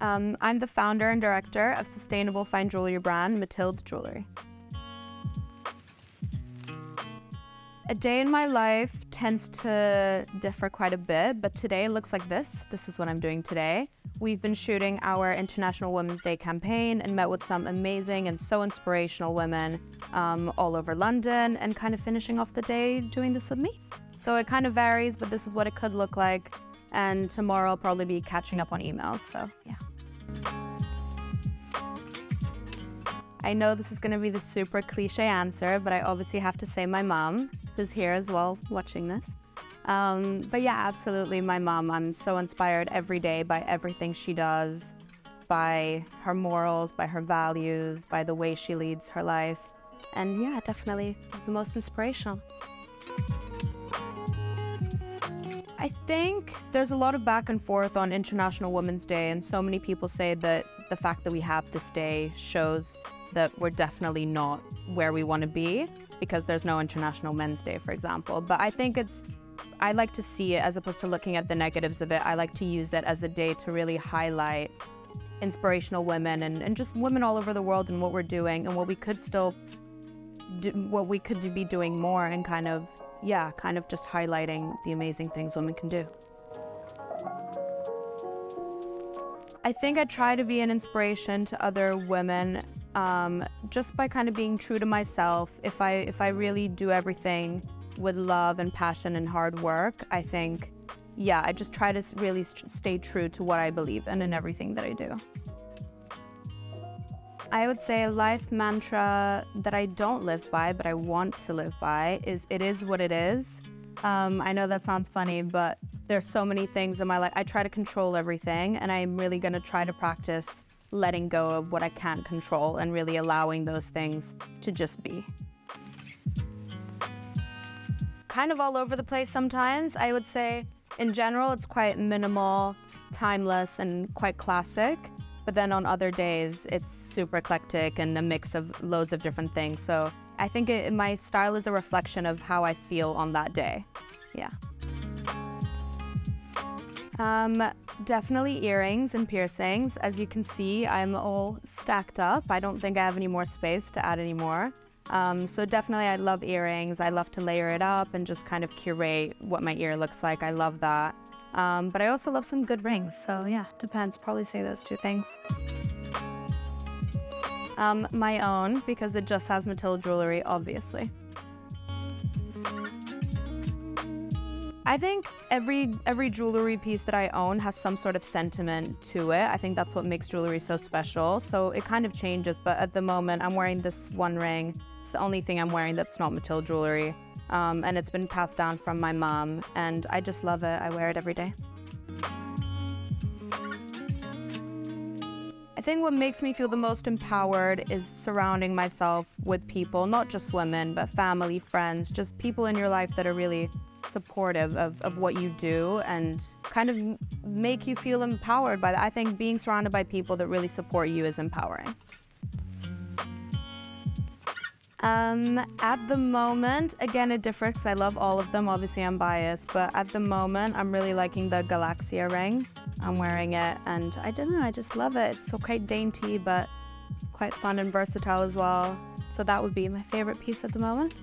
Um, I'm the founder and director of sustainable fine jewelry brand Matilde Jewelry. A day in my life tends to differ quite a bit, but today looks like this. This is what I'm doing today. We've been shooting our International Women's Day campaign and met with some amazing and so inspirational women um, all over London and kind of finishing off the day doing this with me. So it kind of varies, but this is what it could look like. And tomorrow I'll probably be catching up on emails, so yeah. I know this is going to be the super cliche answer, but I obviously have to say my mom, who's here as well watching this. Um, but yeah, absolutely, my mom. I'm so inspired every day by everything she does, by her morals, by her values, by the way she leads her life. And yeah, definitely the most inspirational. I think there's a lot of back and forth on International Women's Day, and so many people say that the fact that we have this day shows that we're definitely not where we want to be because there's no International Men's Day, for example. But I think it's, I like to see it as opposed to looking at the negatives of it. I like to use it as a day to really highlight inspirational women and, and just women all over the world and what we're doing and what we could still do, what we could be doing more and kind of yeah, kind of just highlighting the amazing things women can do. I think I try to be an inspiration to other women um, just by kind of being true to myself. If I if I really do everything with love and passion and hard work, I think, yeah, I just try to really stay true to what I believe in and in everything that I do. I would say a life mantra that I don't live by, but I want to live by is it is what it is. Um, I know that sounds funny, but there's so many things in my life. I try to control everything, and I'm really going to try to practice letting go of what I can't control and really allowing those things to just be. Kind of all over the place sometimes. I would say, in general, it's quite minimal, timeless, and quite classic. But then on other days, it's super eclectic and a mix of loads of different things. So I think it, my style is a reflection of how I feel on that day. Yeah. Um, definitely earrings and piercings. As you can see, I'm all stacked up. I don't think I have any more space to add any more. Um, so definitely I love earrings. I love to layer it up and just kind of curate what my ear looks like. I love that. Um, but I also love some good rings. So yeah, depends. Probably say those two things. Um, my own, because it just has Matilde jewelry, obviously. I think every every jewelry piece that I own has some sort of sentiment to it. I think that's what makes jewelry so special. So it kind of changes, but at the moment I'm wearing this one ring. It's the only thing I'm wearing that's not Matilde jewelry um, and it's been passed down from my mom, and I just love it. I wear it every day. I think what makes me feel the most empowered is surrounding myself with people, not just women, but family, friends, just people in your life that are really supportive of, of what you do and kind of make you feel empowered by that. I think being surrounded by people that really support you is empowering. Um, at the moment, again, it differs. I love all of them. Obviously, I'm biased, but at the moment, I'm really liking the Galaxia ring. I'm wearing it, and I don't know. I just love it. It's so quite dainty, but quite fun and versatile as well. So that would be my favorite piece at the moment.